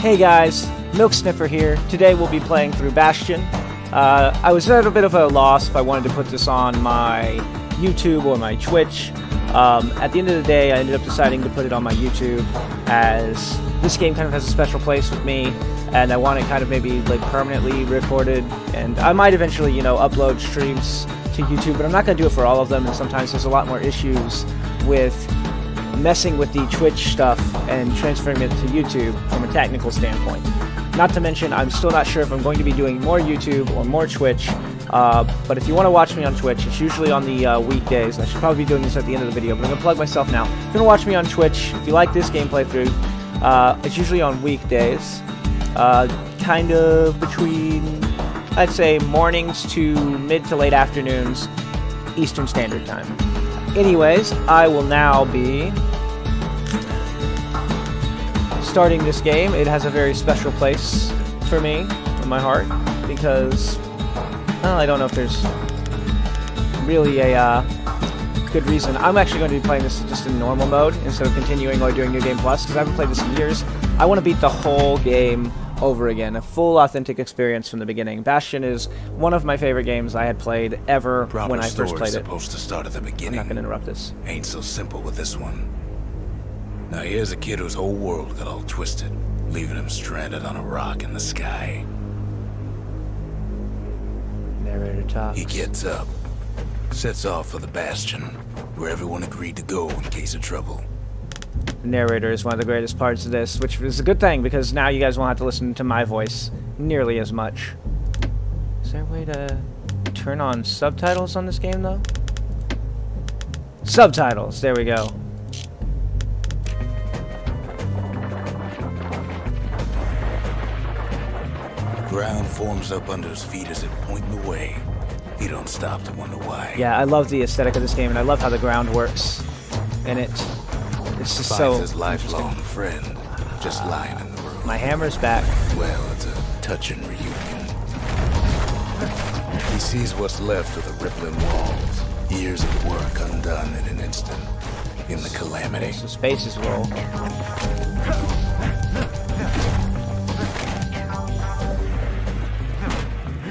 Hey guys, Milksniffer here. Today we'll be playing through Bastion. Uh, I was at a bit of a loss if I wanted to put this on my YouTube or my Twitch. Um, at the end of the day, I ended up deciding to put it on my YouTube as this game kind of has a special place with me, and I want it kind of maybe like permanently recorded. And I might eventually, you know, upload streams to YouTube, but I'm not going to do it for all of them. And sometimes there's a lot more issues with messing with the Twitch stuff and transferring it to YouTube from a technical standpoint. Not to mention, I'm still not sure if I'm going to be doing more YouTube or more Twitch. Uh, but if you want to watch me on Twitch, it's usually on the uh, weekdays. I should probably be doing this at the end of the video, but I'm going to plug myself now. If you want to watch me on Twitch, if you like this gameplay through, uh, it's usually on weekdays. Uh, kind of between, I'd say, mornings to mid to late afternoons, Eastern Standard Time. Anyways, I will now be starting this game. It has a very special place for me in my heart because well, I don't know if there's really a uh, good reason. I'm actually going to be playing this just in normal mode instead of continuing or doing New Game Plus because I haven't played this in years. I want to beat the whole game over again, a full authentic experience from the beginning. Bastion is one of my favorite games I had played ever Proper when I first played it. supposed to start at the beginning. I'm not going to interrupt this. Ain't so simple with this one. Now here's a kid whose whole world got all twisted, leaving him stranded on a rock in the sky. Narrator talks. He gets up, sets off for the Bastion, where everyone agreed to go in case of trouble. The narrator is one of the greatest parts of this, which is a good thing because now you guys won't have to listen to my voice nearly as much. Is there a way to turn on subtitles on this game, though? Subtitles, there we go. Ground forms up under his feet as it pointing away. He don't stop to wonder why. Yeah, I love the aesthetic of this game, and I love how the ground works in it. It's just Finds so. his lifelong friend just lying in the room. My hammer's back. Well, it's a touching reunion. He sees what's left of the rippling walls. Years of work undone in an instant. In the calamity. So spaces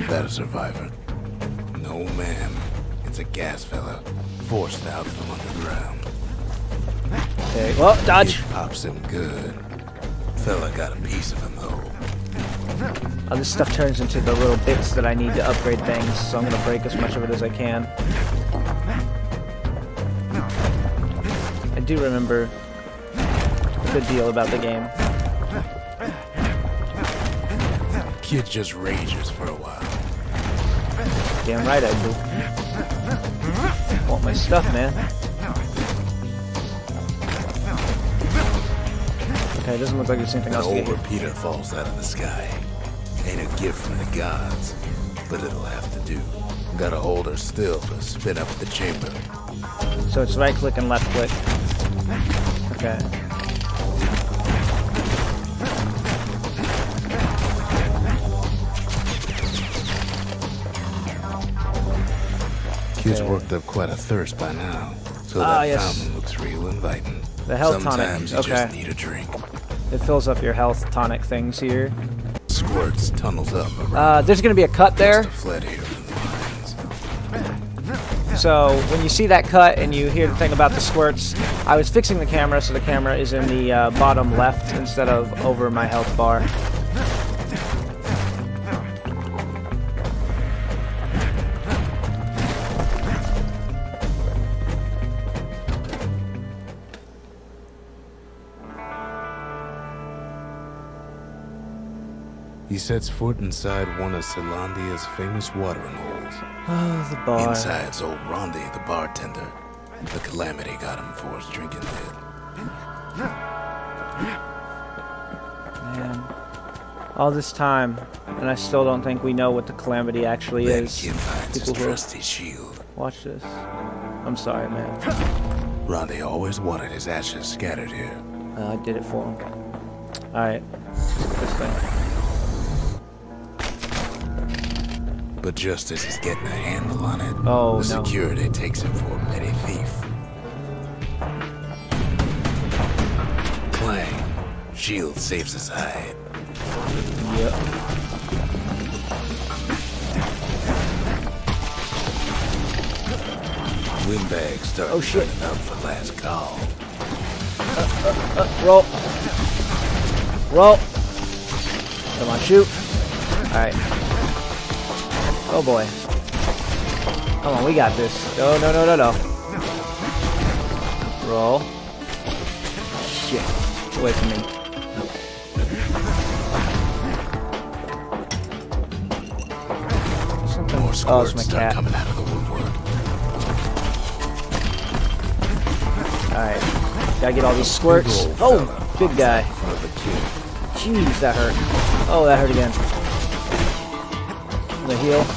roll. That a survivor? No, ma'am. It's a Gasfella. Forced out from underground. Okay. Well, dodge. It pops him good. Fella got a piece of him, though. Oh, this stuff turns into the little bits that I need to upgrade things, so I'm gonna break as much of it as I can. I do remember a good deal about the game. Kid just rages for a while. Damn right I do. Want my stuff, man. Okay, it doesn't look like there's anything An else get old repeater falls out of the sky. Ain't a gift from the gods, but it'll have to do. Gotta hold her still to spin up the chamber. So it's right click and left click. Okay. Kid's worked up quite a thirst by now, so Ah, that yes. fountain looks real inviting. The health tonic, Sometimes you okay. just need a drink. It fills up your health tonic things here. Squirts tunnels up around. Uh, there's gonna be a cut there. Fled here from the mines. So when you see that cut and you hear the thing about the squirts, I was fixing the camera so the camera is in the uh, bottom left instead of over my health bar. Sets foot inside one of Caelondia's famous watering holes. Oh, the bar. Inside's old Rondi, the bartender. The calamity got him for his drinking bit. Man. All this time, and I still don't think we know what the calamity actually is. Kid finds his People who trusty shield. watch this. I'm sorry, man. Rondi always wanted his ashes scattered here. Uh, I did it for him. Alright. This thing. But just as he's getting a handle on it, Oh, the no. security takes him for a petty thief. Clang. Shield saves his hide. Yep. Windbag starting Oh, shit. up for last call. Uh, uh, uh, roll. Roll. Come on, shoot. Alright. Oh boy. Come on, we got this. No, no, no, no, no. Roll. Shit. Get away from me. Something. More Oh, it's my cat. coming out of the woodwork. Alright. Gotta get all these squirts. Oh, big guy. out in front of the kid. Jeez, that hurt. Oh, that hurt again. The heal.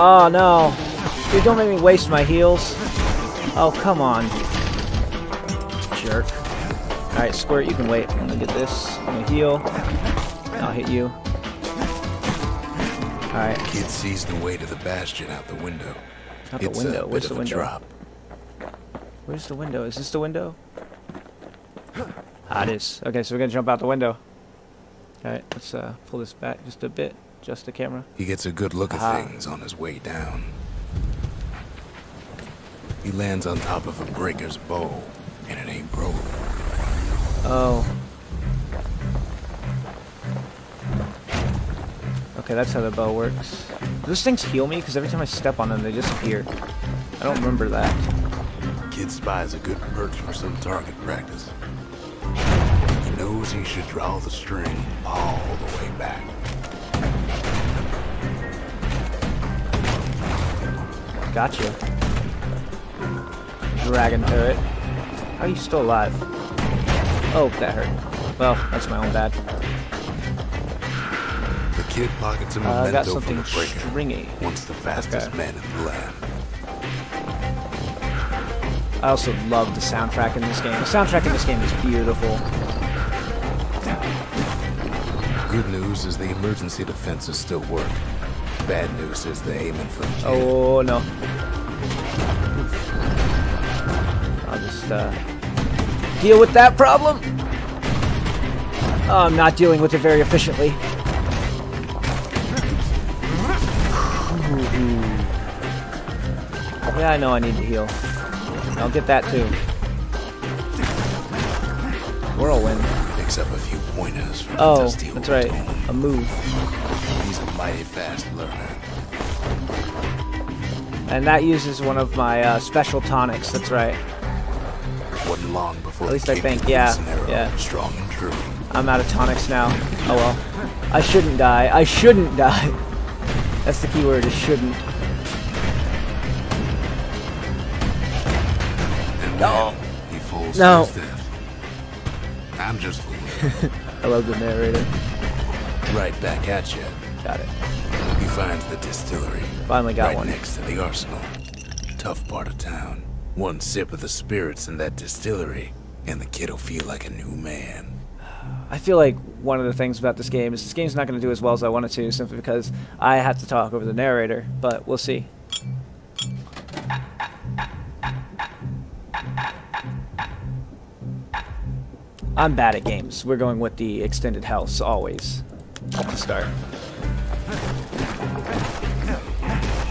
Oh, no. Dude, don't make me waste my heals. Oh, come on. Jerk. Alright, Squirt, you can wait. I'm gonna get this. I'm gonna heal. I'll hit you. Alright, Kid sees the way to the bastion out the window. Out the it's window? Where's the window? Drop. where's the window? Is this the window? Ah, it is. Okay, so we're gonna jump out the window. Alright, let's uh, pull this back just a bit. Just the camera. He gets a good look at things on his way down. He lands on top of a breaker's bow, and it ain't broke. Oh. Okay, that's how the bow works. Do those things heal me? Because every time I step on them, they disappear. I don't remember that. Kid spies a good perch for some target practice. He knows he should draw the string all the way back. Gotcha. Dragon turret. How are you still alive? Oh, that hurt. Well, that's my own bad. The kid pockets a Uh, I memento got from something the breaker. stringy. Once the fastest Okay. man in the land. I also love the soundtrack in this game. The soundtrack in this game is beautiful. Good news is the emergency defenses still work. Bad news is they're aiming for. Oh no. I'll just uh, deal with that problem. Oh, I'm not dealing with it very efficiently. Yeah, I know I need to heal. I'll get that too. Whirlwind. Picks up a few pointers from Oh, Dusty that's right. A move. He's a mighty fast learner. And that uses one of my uh, special tonics, that's right. Wasn't long before At least I think, yeah, use an arrow, yeah. Strong and true. I'm out of tonics now. Oh well. I shouldn't die. I shouldn't die. That's the key word, is shouldn't. And No. he falls No. to his death. I'm just. I love the narrator. right back at you. Got it. He finds the distillery. Finally got right one. next to the arsenal. Tough part of town. One sip of the spirits in that distillery, and the kid'll feel like a new man. I feel like one of the things about this game is this game's not going to do as well as I want it to simply because I have to talk over the narrator, but we'll see. I'm bad at games. We're going with the extended house always at the start.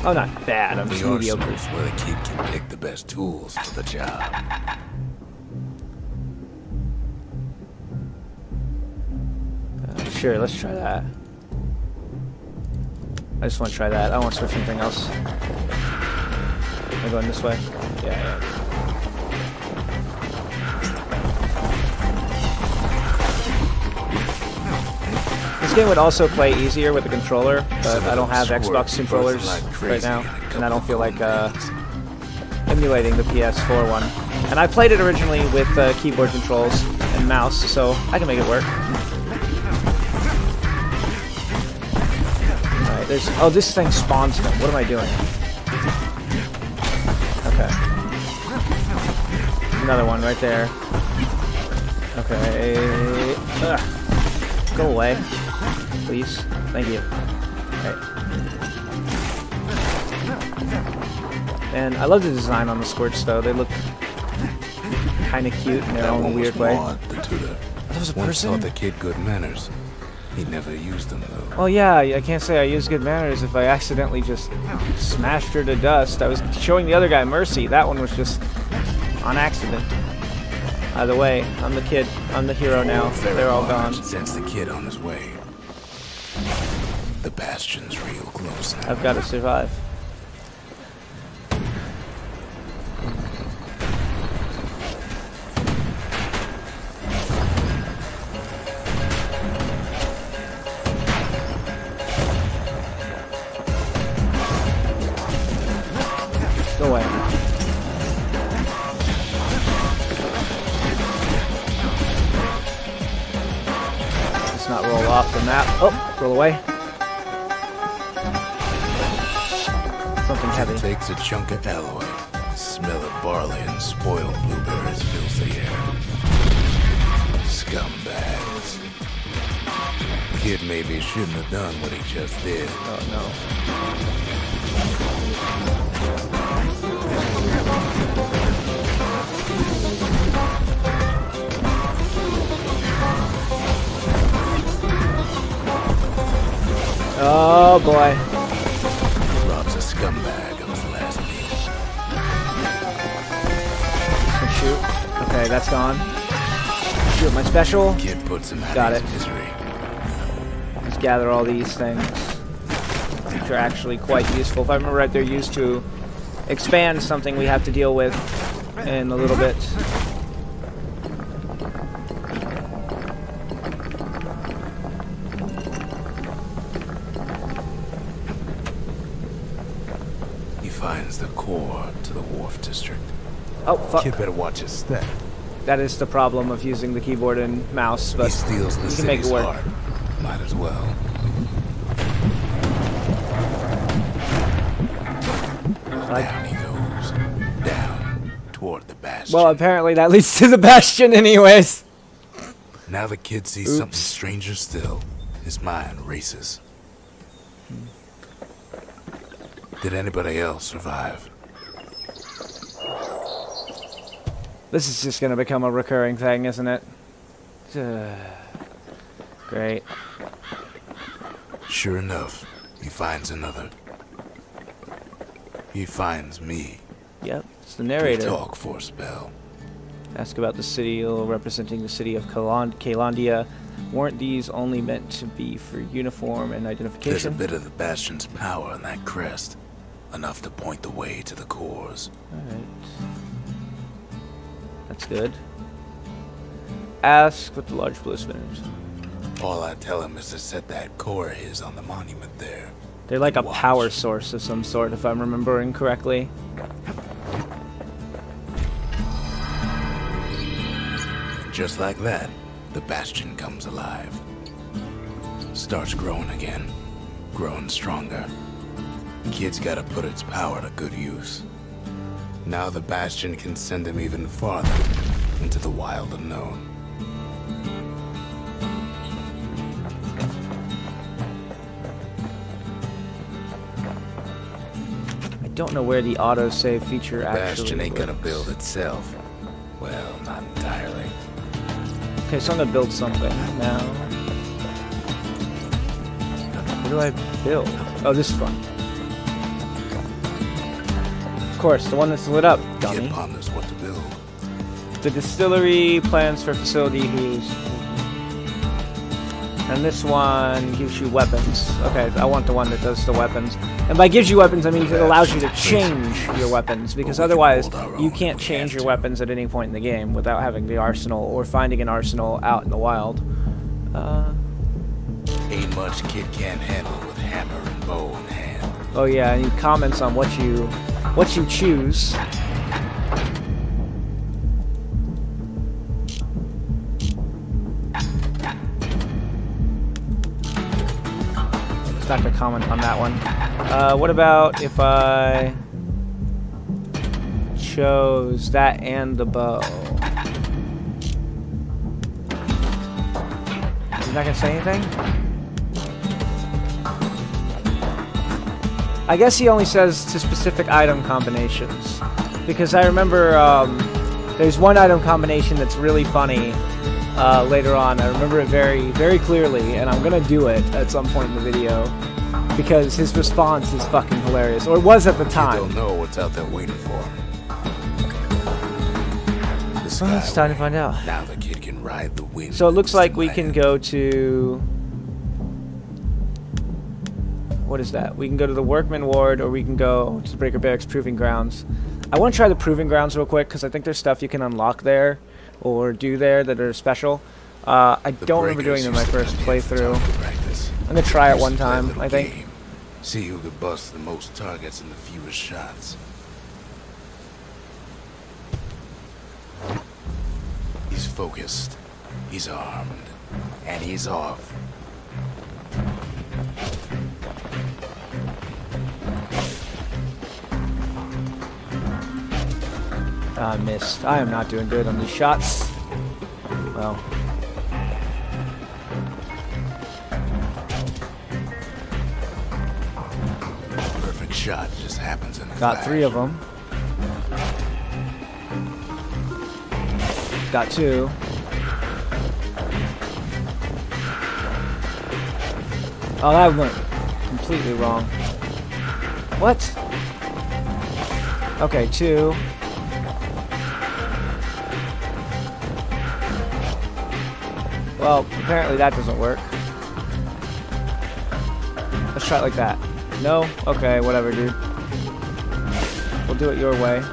Oh, not bad. I'm just The mediocre. arsenal's where the kid can pick the best tools for the job. Uh, sure, let's try that. I just want to try that. I don't want to switch anything else. Am I going this way? Yeah, game would also play easier with a controller, but I don't have Xbox controllers right now, and I don't feel like uh, emulating the PS4 one. And I played it originally with uh, keyboard controls and mouse, so I can make it work. Alright, there's... Oh, this thing spawns them. What am I doing? Okay. Another one right there. Okay. Ugh. Go away. Please. Thank you. Okay. And I love the design on the squirts, though. They look kind of cute in their That own one weird was way. Maud, the tutor. That was a Once person? taught the kid good manners. He never used them, though. Well, yeah, I can't say I used good manners if I accidentally just smashed her to dust. I was showing the other guy mercy. That one was just on accident. Either way, I'm the kid. I'm the hero now. They're all gone. Sends the kid on his way. The bastion's real close now. I've got to survive. Go away. Let's not roll off the map. Oh, roll away. Takes a chunk of alloy. Smell of barley and spoiled blueberries fills the air. Scumbags. Kid maybe shouldn't have done what he just did. Oh no. Oh boy. Okay, that's gone. Shoot my special. Kid puts him out Got it. misery. Let's gather all these things. Which are actually quite useful. If I remember right, they're used to expand something we have to deal with in a little bit. He finds the core to the wharf district. Oh, fuck. Kid better watch his step. That is the problem of using the keyboard and mouse, but he steals the you can make it work. heart. Might as well. Like- Down he goes. Down toward the bastion. Well, apparently that leads to the Bastion anyways. now the kid sees something stranger still. His mind races. Did anybody else survive? This is just going to become a recurring thing, isn't it? Uh, Great. Sure enough, he finds another. He finds me. Yep, it's the We narrator. talk for a spell. Ask about the city representing the city of Kaland- Kalandia. Weren't these only meant to be for uniform and identification? There's a bit of the Bastion's power in that crest. Enough to point the way to the cores. Alright. That's good. Ask what the large blue spinners. All I tell him is to set that core of his on the monument there. They're like a Watch. power source of some sort, if I'm remembering correctly. And just like that, the Bastion comes alive. Starts growing again. Growing stronger. Kid's gotta put its power to good use. Now the Bastion can send him even farther into the wild unknown. I don't know where the autosave feature The actually Bastion ain't gonna build itself. Well, not entirely. Okay, so I'm gonna build something now. What do I build? Oh, this one. Of course, the one that's lit up, dummy. Kid ponders what to build. The distillery plans for facility whose. And this one gives you weapons. Okay, I want the one that does the weapons. And by gives you weapons, I mean it allows you to change your weapons, because otherwise you can't change your weapons at any point in the game without having the arsenal or finding an arsenal out in the wild. Uh, Ain't much kid can't handle with hammer and bow in hand. oh yeah, and he comments on what you what you choose. Not gonna comment on that one. Uh, what about if I chose that and the bow? He's not gonna say anything? I guess he only says to specific item combinations. Because I remember um, there's one item combination that's really funny. uh, later on. I remember it very, very clearly, and I'm gonna do it at some point in the video because his response is fucking hilarious, or it was at the time. don't know what's out there waiting for him. Well, it's time to find out. Now the kid can ride the wind. So it looks like we can go to. What is that? We can go to the Workmen Ward, or we can go to the Breaker Barracks Proving Grounds. I want to try the Proving Grounds real quick because I think there's stuff you can unlock there or do there that are special. Uh, I The don't remember doing them my first come here for playthrough. I'm gonna try it one to time. I think. game. See who could bust the most targets and the fewest shots. He's focused. He's armed. And he's off. I missed. I am not doing good on these shots. Well, Perfect shot just happens in a got flash. three of them. Got two. Oh, that went completely wrong. What? Okay, two. Well, apparently that doesn't work. Let's try it like that. No? Okay, whatever, dude. We'll do it your way.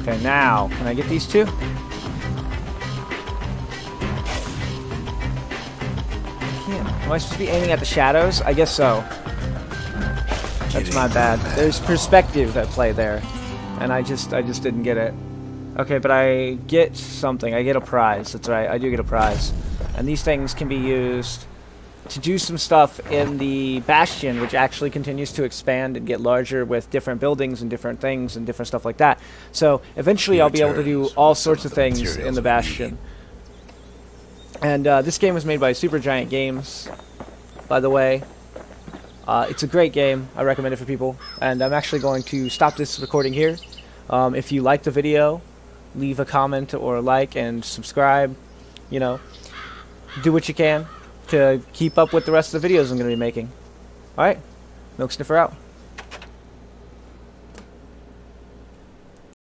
Okay, now, can I get these two? Am I supposed to be aiming at the shadows? I guess so. That's my bad. There's perspective at play there, and I just I just didn't get it. Okay, but I get something. I get a prize. That's right. I do get a prize, and these things can be used to do some stuff in the bastion, which actually continues to expand and get larger with different buildings and different things and different stuff like that. So eventually, I'll be able to do all sorts of things in the bastion. And uh, this game was made by Supergiant Games, by the way. Uh, it's a great game. I recommend it for people. And I'm actually going to stop this recording here. Um, if you like the video, leave a comment or a like and subscribe. You know, do what you can to keep up with the rest of the videos I'm going to be making. Alright, Milksniffer out.